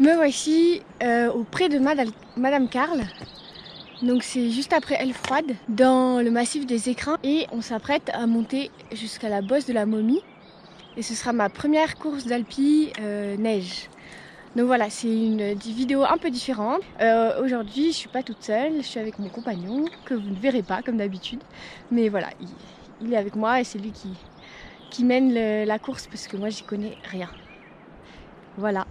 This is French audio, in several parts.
Me voici euh, auprès de Madame, Carl. Donc c'est juste après Elfroide, dans le massif des écrins. Et on s'apprête à monter jusqu'à la bosse de la momie. Et ce sera ma première course d'Alpi euh, neige. Donc voilà, c'est une vidéo un peu différente. Euh, Aujourd'hui, je suis pas toute seule, je suis avec mon compagnon, que vous ne verrez pas comme d'habitude. Mais voilà, il, est avec moi et c'est lui qui, mène la course parce que moi j'y connais rien. Voilà.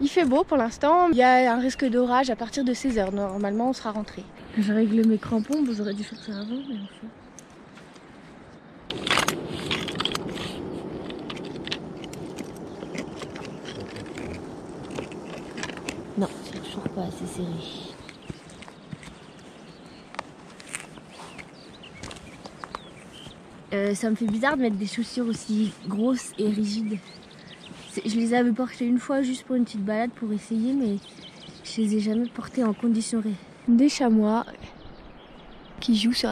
Il fait beau pour l'instant, il y a un risque d'orage à partir de 16h. Normalement, on sera rentré. Je règle mes crampons, vous aurez dû faire ça avant, mais enfin. Non, c'est toujours pas assez serré. Euh, ça me fait bizarre de mettre des chaussures aussi grosses et rigides. Je les avais portées une fois juste pour une petite balade pour essayer, mais je les ai jamais portées en conditions réelles. Des chamois qui jouent sur,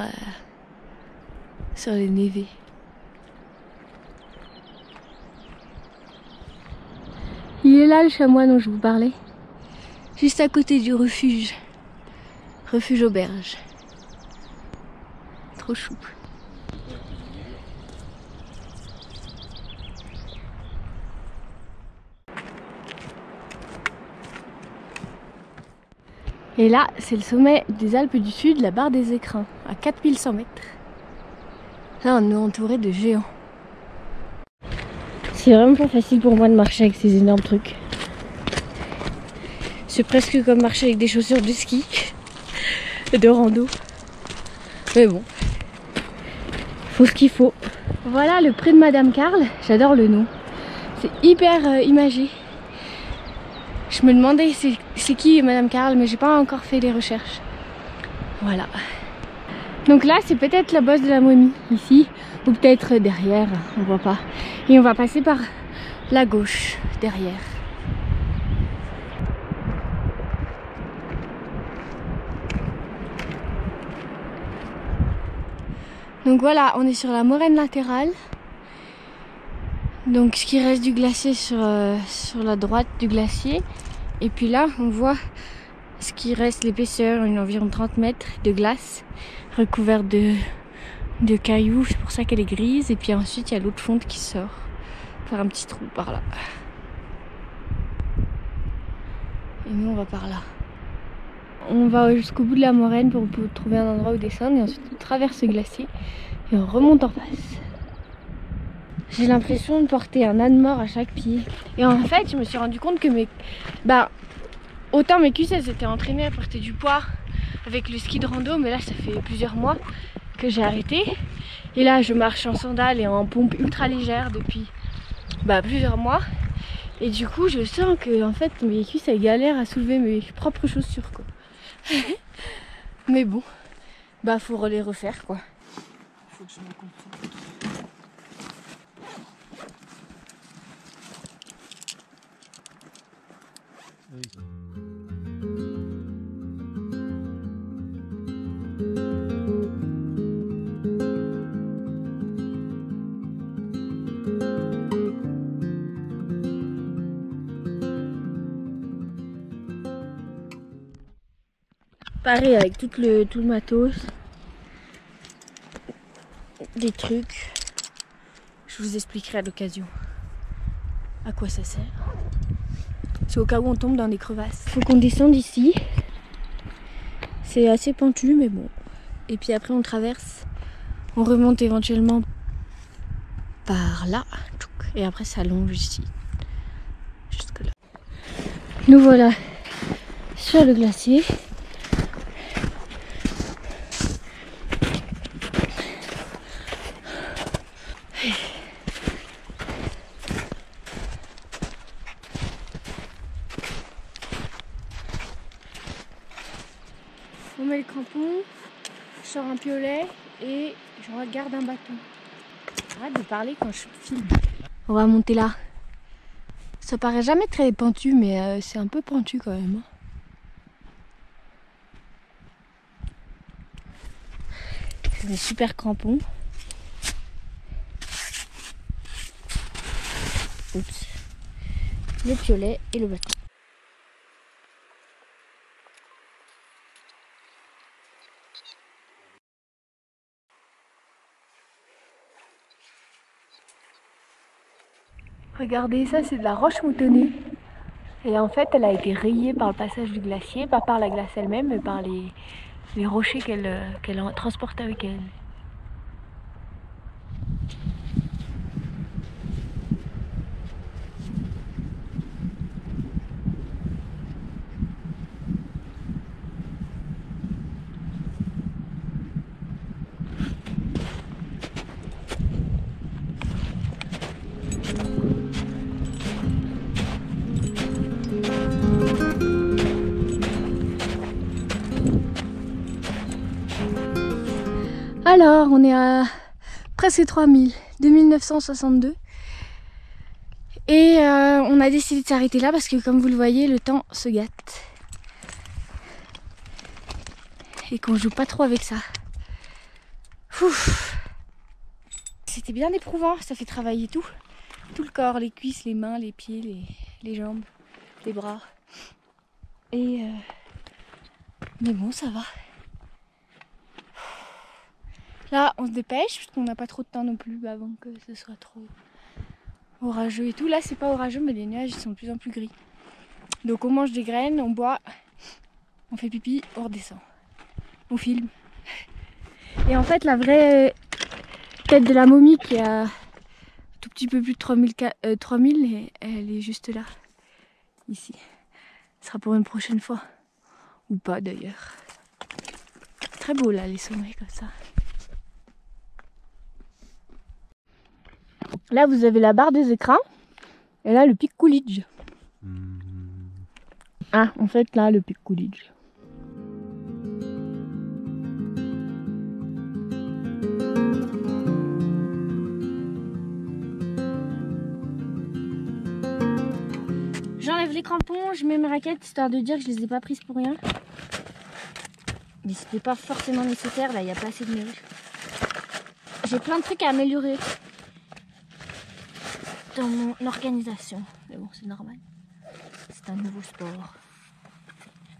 sur les névés. Il est là le chamois dont je vous parlais. Juste à côté du refuge. Refuge auberge. Trop chou. Et là, c'est le sommet des Alpes du Sud, la barre des écrins, à 4100 mètres. Là, on est entouré de géants. C'est vraiment pas facile pour moi de marcher avec ces énormes trucs. C'est presque comme marcher avec des chaussures de ski et de rando. Mais bon, faut ce qu'il faut. Voilà le pré de Madame Carl, j'adore le nom. C'est hyper euh, imagé. Je me demandais c'est qui Madame Carl, mais j'ai pas encore fait les recherches. Voilà. Donc là, c'est peut-être la bosse de la momie, ici, ou peut-être derrière, on voit pas. Et on va passer par la gauche, derrière. Donc voilà, on est sur la moraine latérale. Donc ce qui reste du glacier sur, euh, sur la droite du glacier. Et puis là, on voit ce qui reste l'épaisseur, environ 30 mètres de glace recouverte de, de cailloux. C'est pour ça qu'elle est grise. Et puis ensuite, il y a l'autre fonte qui sort par un petit trou par là. Et nous, on va par là. On va jusqu'au bout de la moraine pour, pour trouver un endroit où descendre et ensuite on traverse ce glacier et on remonte en face. J'ai l'impression de porter un âne mort à chaque pied. Et en fait, je me suis rendu compte que mes. Bah, autant mes cuisses elles étaient entraînées à porter du poids avec le ski de rando, mais là, ça fait plusieurs mois que j'ai arrêté. Et là, je marche en sandales et en pompe ultra légère depuis bah, plusieurs mois. Et du coup, je sens que en fait, mes cuisses elles galèrent à soulever mes propres chaussures, quoi. mais bon, bah, faut les refaire, quoi. Faut que je me comprenne. Pareil avec tout le, tout le matos. Des trucs. Je vous expliquerai à l'occasion à quoi ça sert. C'est au cas où on tombe dans des crevasses. Faut qu'on descende ici. C'est assez pentu, mais bon. Et puis après, on traverse. On remonte éventuellement par là. Et après, ça longe ici. Jusque là. Nous voilà sur le glacier. Je sors un piolet et je regarde un bâton. Arrête de parler quand je filme. On va monter là. Ça paraît jamais très pentu, mais euh, c'est un peu pentu quand même. hein. C'est des super crampons. Oups. Le piolet et le bâton. Regardez, ça c'est de la roche moutonnée. Et en fait, elle a été rayée par le passage du glacier, pas par la glace elle-même, mais par les, rochers qu'elle euh, qu'elle transporte avec elle. Alors, on est à presque 3000, 2962. Et euh, on a décidé de s'arrêter là parce que comme vous le voyez, le temps se gâte. Et qu'on joue pas trop avec ça. C'était bien éprouvant, ça fait travailler tout. Tout le corps, les cuisses, les mains, les pieds, les, jambes, les bras. Et... Euh, mais bon, ça va. Là, on se dépêche parce qu'on n'a pas trop de temps non plus avant que ce soit trop orageux et tout. Là, c'est pas orageux, mais les nuages sont de plus en plus gris. Donc, on mange des graines, on boit, on fait pipi, on redescend. On filme. Et en fait, la vraie tête de la momie qui a tout petit peu plus de 3000, 3000 elle est juste là, ici. Ce sera pour une prochaine fois. Ou pas d'ailleurs. Très beau là, les sommets comme ça. Là, vous avez la barre des écrans. Et là, le pic Coolidge. Hmm. Ah, en fait, là, le pic Coolidge. J'enlève les crampons, je mets mes raquettes histoire de dire que je les ai pas prises pour rien. Mais c'était pas forcément nécessaire, là il n'y a pas assez de neige. J'ai plein de trucs à améliorer dans mon organisation. Mais bon, c'est normal. C'est un nouveau sport.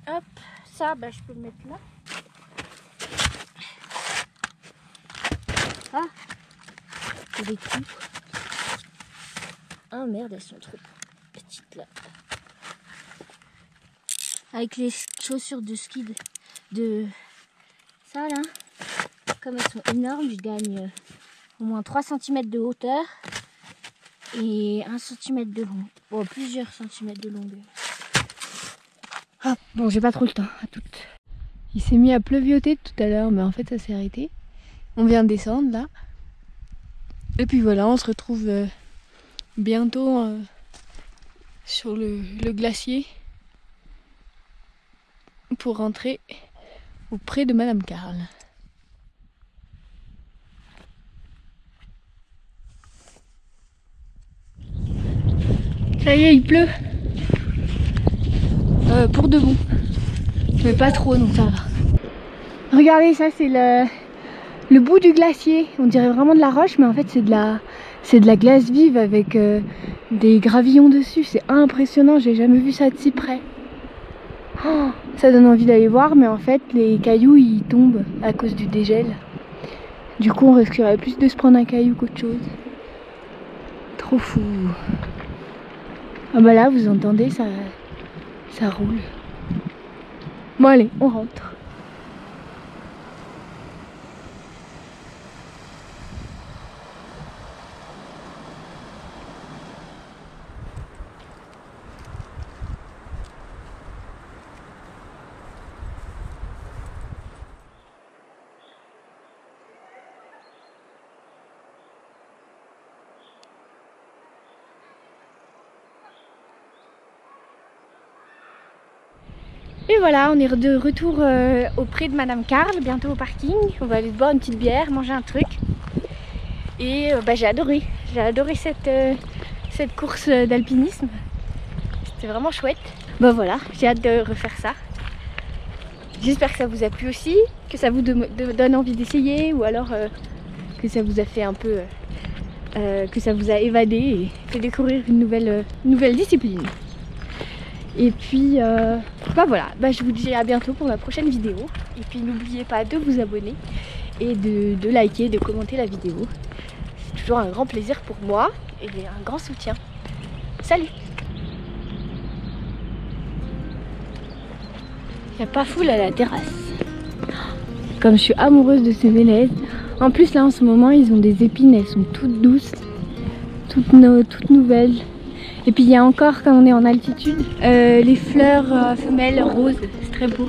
Hop, ça, bah, je peux le mettre là. Ah, des coups. Ah merde, elles sont trop petites là. Avec les chaussures de ski de, ça là, comme elles sont énormes, je gagne euh, au moins 3 cm de hauteur et 1 cm de long. Bon, plusieurs centimètres de longueur. Ah, bon, j'ai pas trop le temps, à toutes. Il s'est mis à pleuvioter tout à l'heure, mais en fait, ça s'est arrêté. On vient de descendre là. Et puis voilà, on se retrouve euh, bientôt euh, sur le, le, glacier pour rentrer auprès de Madame Carl. Ça y est, il pleut. Euh, pour de bon. Mais pas trop, donc ça va. Regardez, ça c'est le, le bout du glacier. On dirait vraiment de la roche, mais en fait c'est de la, c'est de la glace vive avec euh, des gravillons dessus. C'est impressionnant, j'ai jamais vu ça de si près. Oh, ça donne envie d'aller voir, mais en fait les cailloux ils tombent à cause du dégel. Du coup on risquerait plus de se prendre un caillou qu'autre chose. Trop fou. Ah bah là, vous entendez, ça, ça roule. Bon allez, on rentre. Et voilà, on est de retour euh, auprès de Madame Carl, bientôt au parking. On va aller boire une petite bière, manger un truc. Et euh, bah, j'ai adoré, j'ai adoré cette, euh, cette course d'alpinisme. C'était vraiment chouette. Bah voilà, j'ai hâte de refaire ça. J'espère que ça vous a plu aussi, que ça vous donne envie d'essayer ou alors que ça vous a fait un peu... que ça vous a évadé et fait découvrir une nouvelle, nouvelle discipline. Et puis, euh, bah voilà, bah je vous dis à bientôt pour la prochaine vidéo. Et puis n'oubliez pas de vous abonner et de, liker, de commenter la vidéo. C'est toujours un grand plaisir pour moi et un grand soutien. Salut Il n'y a pas foule à la terrasse. Comme je suis amoureuse de ces mélèzes. En plus là en ce moment ils ont des épines, elles sont toutes douces, toutes, toutes nouvelles. Et puis il y a encore, quand on est en altitude, euh, les fleurs euh, femelles roses, c'est très beau.